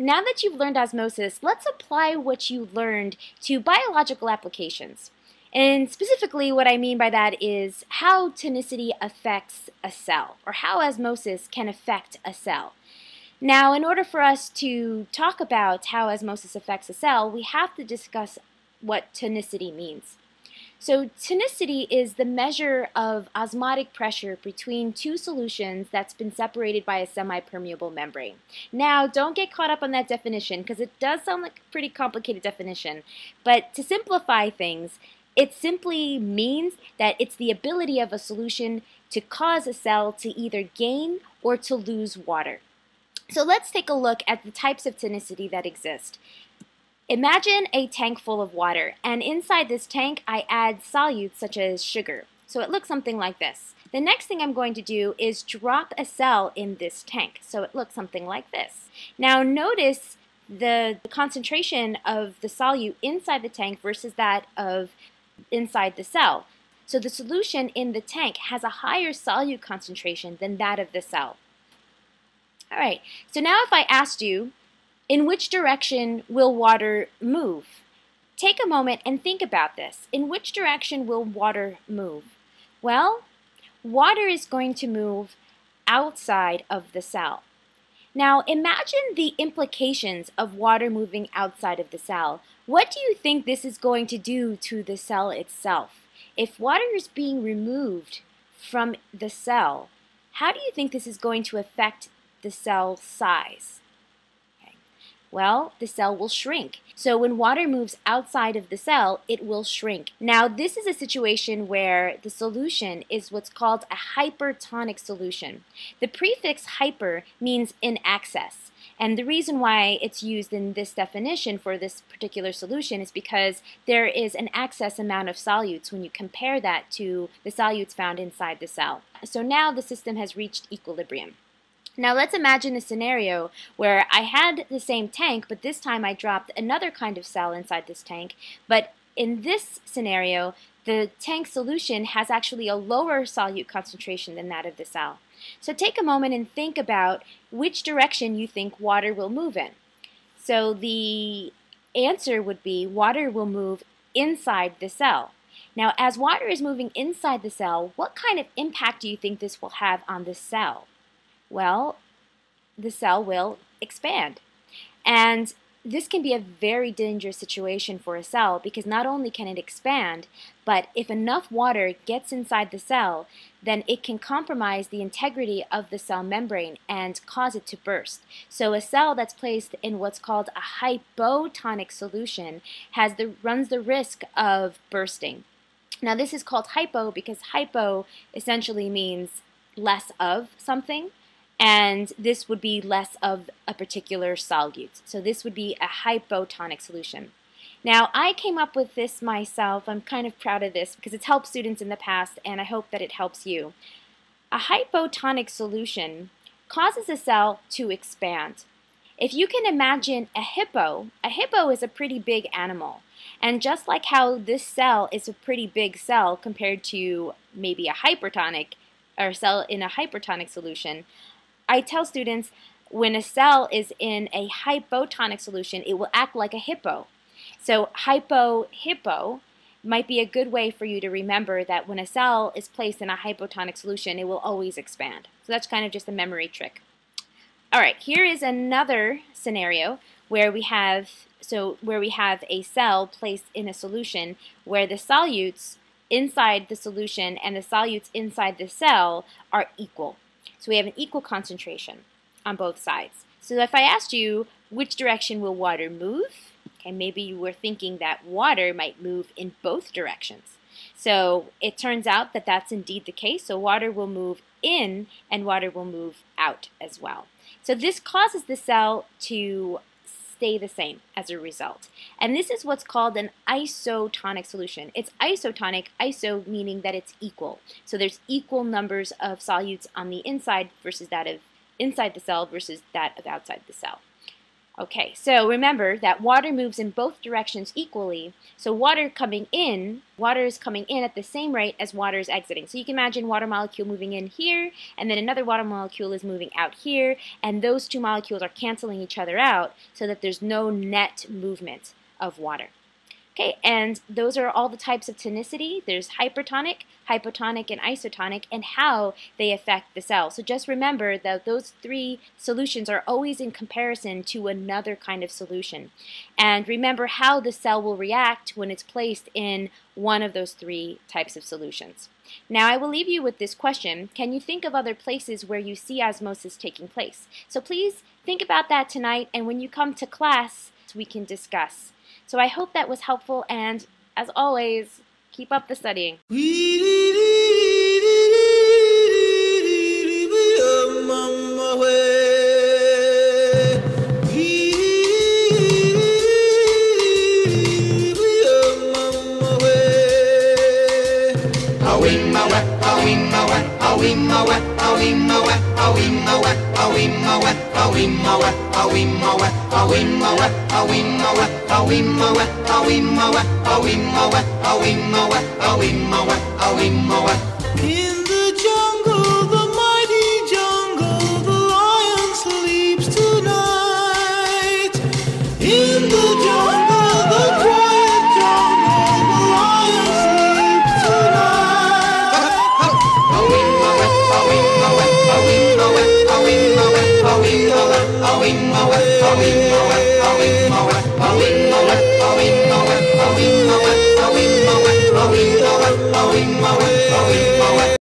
now that you've learned osmosis, let's apply what you learned to biological applications. And specifically, what I mean by that is how tonicity affects a cell, or how osmosis can affect a cell. Now, in order for us to talk about how osmosis affects a cell, we have to discuss what tonicity means. So tonicity is the measure of osmotic pressure between two solutions that's been separated by a semi-permeable membrane. Now, don't get caught up on that definition because it does sound like a pretty complicated definition. But to simplify things, it simply means that it's the ability of a solution to cause a cell to either gain or to lose water. So let's take a look at the types of tonicity that exist. Imagine a tank full of water, and inside this tank I add solutes such as sugar. So it looks something like this. The next thing I'm going to do is drop a cell in this tank. So it looks something like this. Now notice the concentration of the solute inside the tank versus that of inside the cell. So the solution in the tank has a higher solute concentration than that of the cell. All right, so now if I asked you, in which direction will water move? Take a moment and think about this. In which direction will water move? Well, water is going to move outside of the cell. Now imagine the implications of water moving outside of the cell. What do you think this is going to do to the cell itself? If water is being removed from the cell, how do you think this is going to affect the cell size? Well, the cell will shrink. So when water moves outside of the cell, it will shrink. Now, this is a situation where the solution is what's called a hypertonic solution. The prefix hyper means in excess. And the reason why it's used in this definition for this particular solution is because there is an excess amount of solutes when you compare that to the solutes found inside the cell. So now the system has reached equilibrium. Now let's imagine a scenario where I had the same tank, but this time I dropped another kind of cell inside this tank, but in this scenario, the tank solution has actually a lower solute concentration than that of the cell. So take a moment and think about which direction you think water will move in. So the answer would be water will move inside the cell. Now, as water is moving inside the cell, what kind of impact do you think this will have on the cell? Well, the cell will expand. And this can be a very dangerous situation for a cell because not only can it expand, but if enough water gets inside the cell, then it can compromise the integrity of the cell membrane and cause it to burst. So a cell that's placed in what's called a hypotonic solution has the, runs the risk of bursting. Now this is called hypo because hypo essentially means less of something and this would be less of a particular solute. So this would be a hypotonic solution. Now, I came up with this myself. I'm kind of proud of this because it's helped students in the past, and I hope that it helps you. A hypotonic solution causes a cell to expand. If you can imagine a hippo, a hippo is a pretty big animal. And just like how this cell is a pretty big cell compared to maybe a hypertonic or cell in a hypertonic solution, I tell students when a cell is in a hypotonic solution, it will act like a hippo. So hypo-hippo might be a good way for you to remember that when a cell is placed in a hypotonic solution, it will always expand. So that's kind of just a memory trick. All right, here is another scenario where we have so where we have a cell placed in a solution where the solutes inside the solution and the solutes inside the cell are equal. So we have an equal concentration on both sides. So if I asked you, which direction will water move? Okay, maybe you were thinking that water might move in both directions. So it turns out that that's indeed the case. So water will move in and water will move out as well. So this causes the cell to stay the same as a result. And this is what's called an isotonic solution. It's isotonic, iso meaning that it's equal. So there's equal numbers of solutes on the inside versus that of inside the cell versus that of outside the cell. Okay, so remember that water moves in both directions equally. So water coming in, water is coming in at the same rate as water is exiting. So you can imagine water molecule moving in here, and then another water molecule is moving out here, and those two molecules are canceling each other out so that there's no net movement of water. Okay, and those are all the types of tonicity. There's hypertonic, hypotonic, and isotonic, and how they affect the cell. So just remember that those three solutions are always in comparison to another kind of solution. And remember how the cell will react when it's placed in one of those three types of solutions. Now I will leave you with this question. Can you think of other places where you see osmosis taking place? So please think about that tonight, and when you come to class, we can discuss. So I hope that was helpful, and as always, keep up the studying. In the jungle,